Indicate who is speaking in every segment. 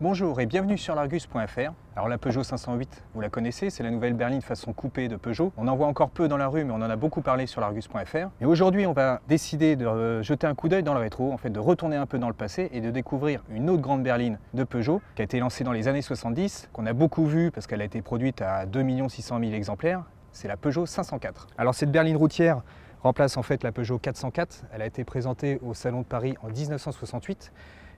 Speaker 1: Bonjour et bienvenue sur l'Argus.fr. Alors la Peugeot 508, vous la connaissez, c'est la nouvelle berline façon coupée de Peugeot. On en voit encore peu dans la rue, mais on en a beaucoup parlé sur l'Argus.fr. Et aujourd'hui, on va décider de euh, jeter un coup d'œil dans le rétro, en fait de retourner un peu dans le passé et de découvrir une autre grande berline de Peugeot qui a été lancée dans les années 70, qu'on a beaucoup vue parce qu'elle a été produite à 2 600 000 exemplaires. C'est la Peugeot 504. Alors cette berline routière remplace en fait la Peugeot 404. Elle a été présentée au Salon de Paris en 1968,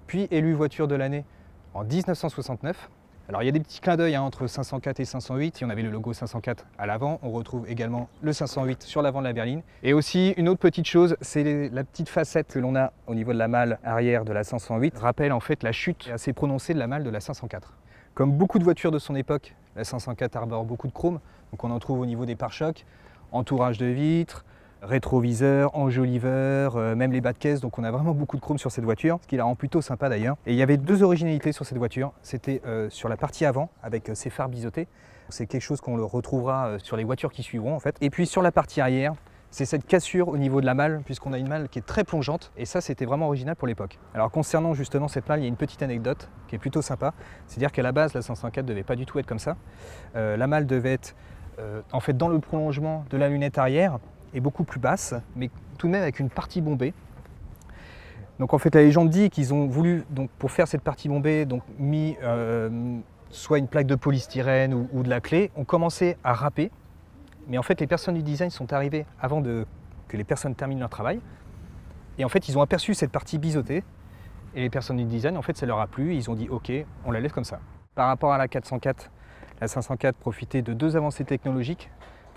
Speaker 1: puis élue voiture de l'année en 1969. Alors il y a des petits clins d'œil hein, entre 504 et 508. Il y en avait le logo 504 à l'avant. On retrouve également le 508 sur l'avant de la berline. Et aussi une autre petite chose, c'est la petite facette que l'on a au niveau de la malle arrière de la 508. Rappelle en fait la chute assez prononcée de la malle de la 504. Comme beaucoup de voitures de son époque, la 504 arbore beaucoup de chrome. Donc on en trouve au niveau des pare-chocs, entourage de vitres, rétroviseur, enjoliveur, euh, même les bas de caisse. Donc on a vraiment beaucoup de chrome sur cette voiture, ce qui la rend plutôt sympa d'ailleurs. Et il y avait deux originalités sur cette voiture. C'était euh, sur la partie avant avec euh, ses phares biseautés. C'est quelque chose qu'on le retrouvera sur les voitures qui suivront en fait. Et puis sur la partie arrière, c'est cette cassure au niveau de la malle, puisqu'on a une malle qui est très plongeante, et ça c'était vraiment original pour l'époque. Alors concernant justement cette malle, il y a une petite anecdote qui est plutôt sympa, c'est-à-dire qu'à la base la 504 devait pas du tout être comme ça. la malle devait être en fait dans le prolongement de la lunette arrière, est beaucoup plus basse, mais tout de même avec une partie bombée. Donc en fait la légende dit qu'ils ont voulu, donc, pour faire cette partie bombée, donc mis euh, soit une plaque de polystyrène ou, de la clé, ont commencé à râper. Mais en fait les personnes du design sont arrivées avant de, que les personnes terminent leur travail. Et en fait ils ont aperçu cette partie biseautée. Et les personnes du design, en fait ça leur a plu, ils ont dit ok, on la laisse comme ça. Par rapport à la 404, la 504 profitait de deux avancées technologiques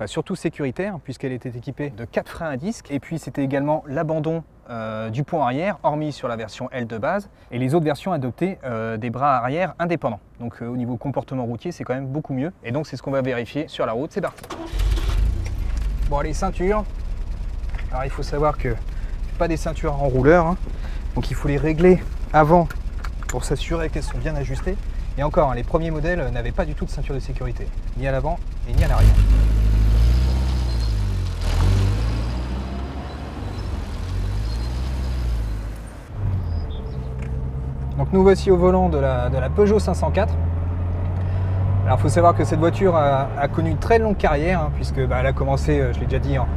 Speaker 1: surtout sécuritaire, puisqu'elle était équipée de quatre freins à disque. Et puis c'était également l'abandon euh, du pont arrière, hormis sur la version L de base. Et les autres versions adoptaient euh, des bras arrière indépendants. Donc euh, au niveau comportement routier, c'est quand même beaucoup mieux. Et donc c'est ce qu'on va vérifier sur la route. C'est parti. Bon, les ceintures. Alors il faut savoir que pas des ceintures en rouleur. Hein. Donc il faut les régler avant pour s'assurer qu'elles sont bien ajustées. Et encore, hein, les premiers modèles n'avaient pas du tout de ceinture de sécurité, ni à l'avant et ni à l'arrière. Nous voici au volant de la, Peugeot 504. Alors il faut savoir que cette voiture a, connu une très longue carrière, hein, puisque bah, elle a commencé, euh, je l'ai déjà dit, en,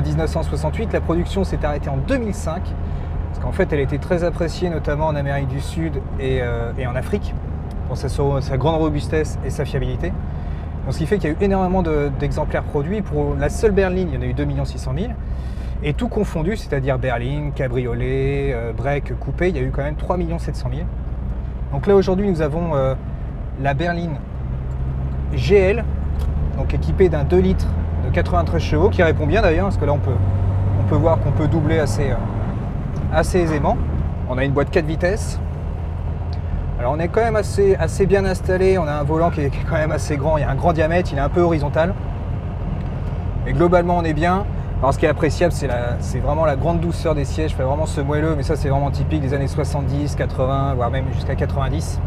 Speaker 1: 1968. La production s'est arrêtée en 2005, parce qu'en fait elle était très appréciée notamment en Amérique du Sud et, euh, en Afrique, pour sa, sa, grande robustesse et sa fiabilité. Donc, ce qui fait qu'il y a eu énormément d'exemplaires produits. Pour la seule berline, il y en a eu 2 600 000. Et tout confondu, c'est-à-dire berline, cabriolet, euh, break, coupé, il y a eu quand même 3 700 000. Donc là aujourd'hui nous avons euh, la berline GL, donc équipée d'un 2 litres de 93 chevaux, qui répond bien d'ailleurs, parce que là on peut, on peut voir qu'on peut doubler assez, euh, assez aisément. On a une boîte 4 vitesses. Alors on est quand même assez, assez bien installé, on a un volant qui est, qui est quand même assez grand, il y a un grand diamètre, il est un peu horizontal. Et globalement on est bien. Alors ce qui est appréciable, c'est vraiment la grande douceur des sièges, fait vraiment ce moelleux, mais ça c'est vraiment typique des années 70, 80, voire même jusqu'à 90.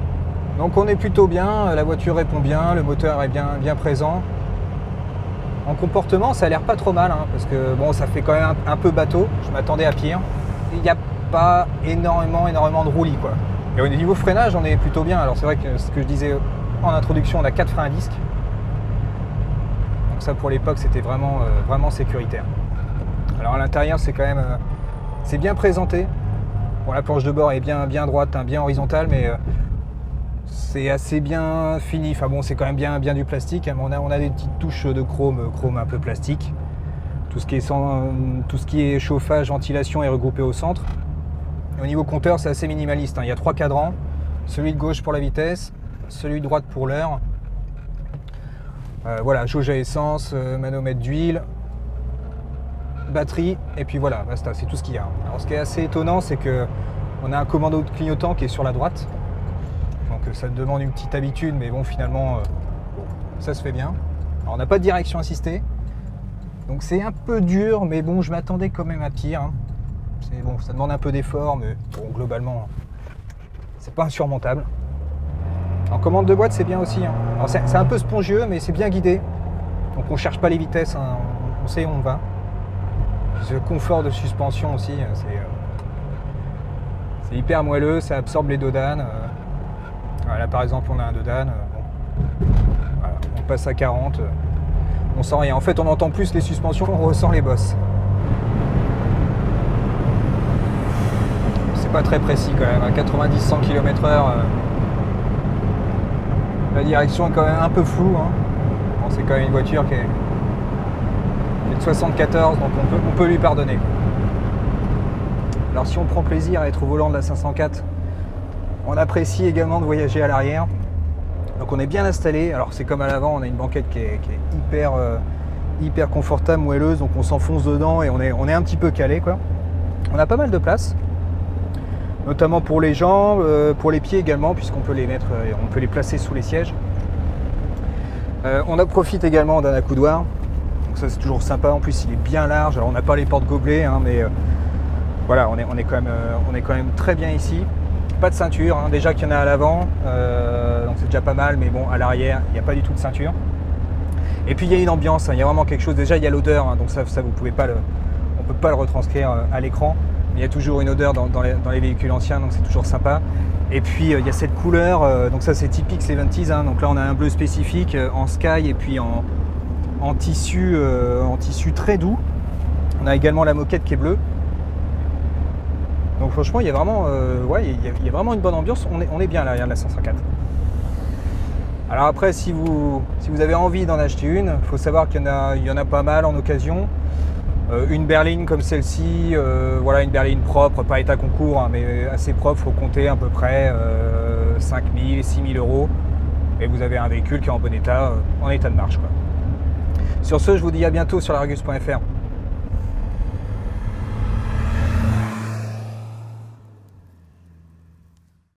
Speaker 1: Donc on est plutôt bien, la voiture répond bien, le moteur est bien, bien présent. En comportement, ça a l'air pas trop mal, hein, parce que bon, ça fait quand même un, peu bateau, je m'attendais à pire. Il n'y a pas énormément, énormément de roulis quoi. Et au niveau freinage, on est plutôt bien. Alors c'est vrai que ce que je disais en introduction, on a 4 freins à disque. Donc ça pour l'époque, c'était vraiment, euh, vraiment sécuritaire. Alors à l'intérieur, c'est quand même euh, bien présenté. Bon, la planche de bord est bien, bien droite, hein, bien horizontale, mais euh, c'est assez bien fini. Enfin bon, c'est quand même bien, du plastique. Hein, on, a, on a des petites touches de chrome, chrome un peu plastique. Tout ce qui est, chauffage, ventilation est regroupé au centre. au niveau compteur, c'est assez minimaliste. Hein. Il y a trois cadrans. Celui de gauche pour la vitesse, celui de droite pour l'heure. Euh, voilà, jauge à essence, manomètre d'huile, batterie, et puis voilà, basta, c'est tout ce qu'il y a. Alors ce qui est assez étonnant, c'est que on a un commando de clignotant qui est sur la droite. Donc ça demande une petite habitude, mais bon finalement euh, ça se fait bien. Alors on n'a pas de direction assistée. Donc c'est un peu dur, mais bon je m'attendais quand même à pire. Hein. C'est bon, ça demande un peu d'effort, mais bon globalement c'est pas insurmontable. En commande de boîte c'est bien aussi. Hein. C'est un peu spongieux, mais c'est bien guidé. Donc on cherche pas les vitesses, hein. on sait où on va. Ce confort de suspension aussi, euh, euh, c'est hyper moelleux, ça absorbe les dodanes. Euh. Là par exemple on a un de Dan, on passe à 40, on sent rien. En fait on entend plus les suspensions, on ressent les bosses. C'est pas très précis quand même, à 90-100 km/h. la direction est quand même un peu floue. Hein. c'est quand même une voiture qui est, de 74, donc on peut, on peut lui pardonner. Alors si on prend plaisir à être au volant de la 504, on apprécie également de voyager à l'arrière. Donc on est bien installé. Alors c'est comme à l'avant, on a une banquette qui est, hyper, euh, hyper confortable, moelleuse, donc on s'enfonce dedans et on est, un petit peu calé. Quoi. On a pas mal de place, notamment pour les jambes, euh, pour les pieds également, puisqu'on peut les mettre, euh, on peut les placer sous les sièges. on en profite également d'un accoudoir. Donc ça c'est toujours sympa. En plus il est bien large. Alors on n'a pas les portes gobelets, hein, mais voilà, on est, on, est quand même, euh, on est quand même très bien ici. Pas de ceinture, hein. déjà qu'il y en a à l'avant, euh, donc c'est déjà pas mal, mais bon, à l'arrière, il n'y a pas du tout de ceinture. Et puis il y a une ambiance, hein. il y a vraiment quelque chose. Déjà, il y a l'odeur, donc ça, vous pouvez pas le, on peut pas le retranscrire euh, à l'écran. Mais il y a toujours une odeur dans, les, véhicules anciens, donc c'est toujours sympa. Et puis il y a cette couleur, donc ça c'est typique 70s. donc là on a un bleu spécifique en sky et puis en, en tissu, en tissu très doux. On a également la moquette qui est bleue. Donc franchement, il y a vraiment, euh, ouais, il y, vraiment une bonne ambiance. On est, on est bien là, de la 504. Alors après, si vous, si vous avez envie d'en acheter une, il faut savoir qu'il y, en a, y en a pas mal en occasion. Euh, une berline comme celle-ci, euh, voilà, une berline propre, pas état concours, hein, mais assez propre, faut compter à peu près 5000, 6000 euros. Et vous avez un véhicule qui est en bon état, en état de marche. Sur ce, je vous dis à bientôt sur largus.fr.